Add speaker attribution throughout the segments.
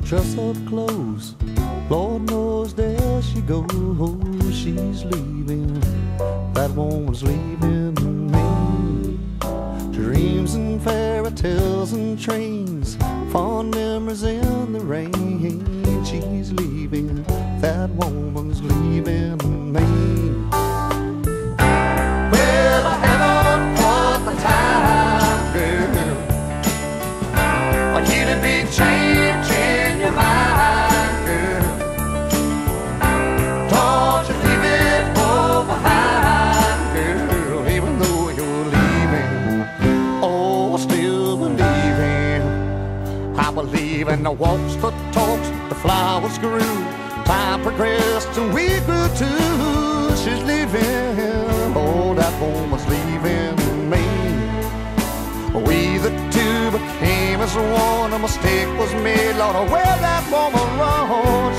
Speaker 1: her dress-up clothes. Lord knows there she goes, she's leaving. That woman's leaving me. Dreams and fairy tales and trains, fond memories in the rain. She's leaving that woman. Believe in the walks, the talks, the flowers grew. Time progressed and we grew too. She's leaving. Oh, that woman's leaving me. We the two became as one. A mistake was made, Lord. Where that woman wrong?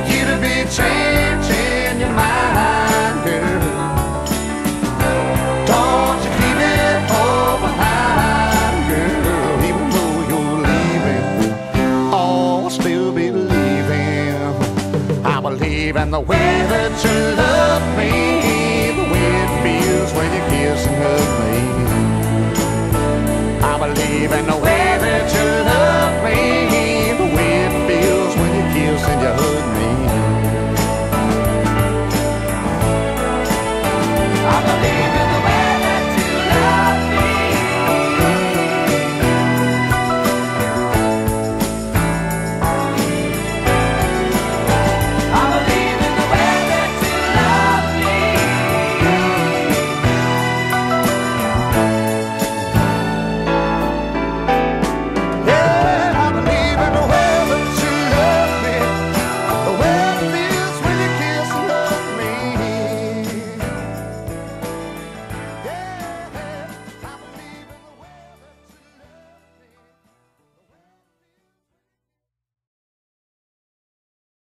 Speaker 1: For you to be changing your mind, girl. Don't you it all behind, girl, even though you're leaving. Oh, I'll still be. I believe in the way that you love me, the way it feels when you kiss and hug me. I believe in the